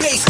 base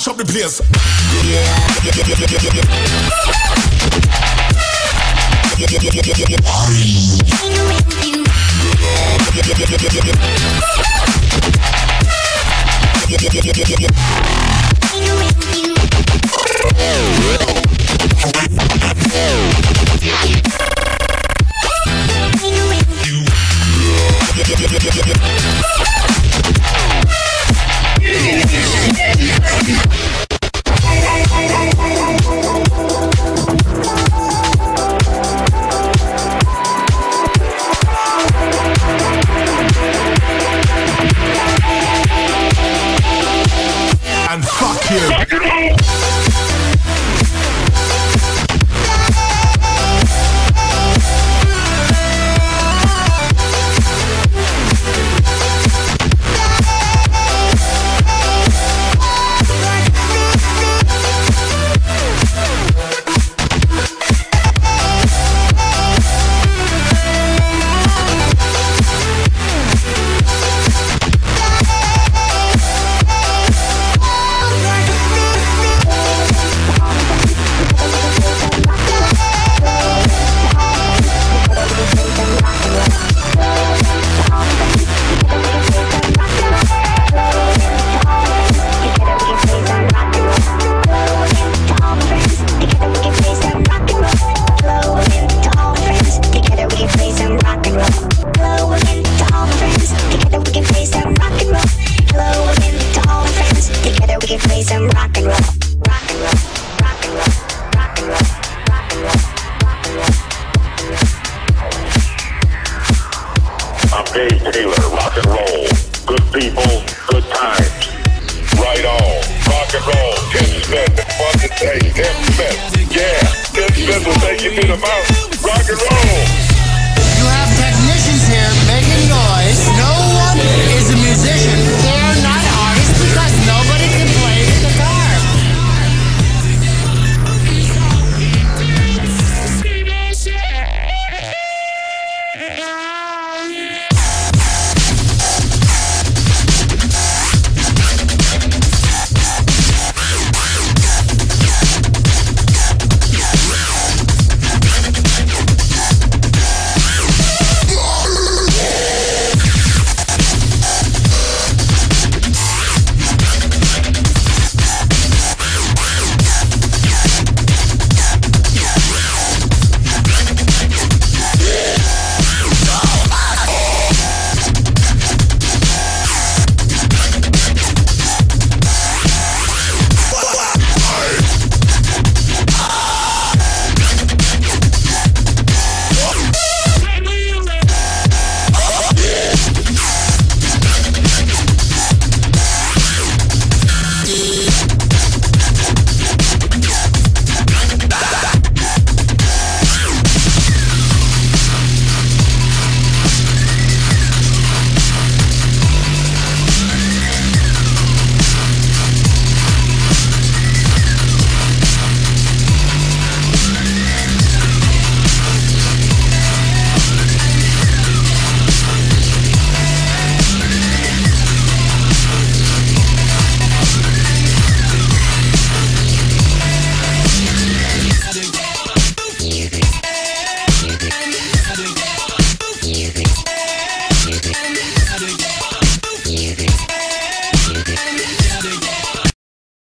Mash up the place. And Hey, Yeah, will take you to the. Rock and roll. You have technicians here making noise. No one is a musician.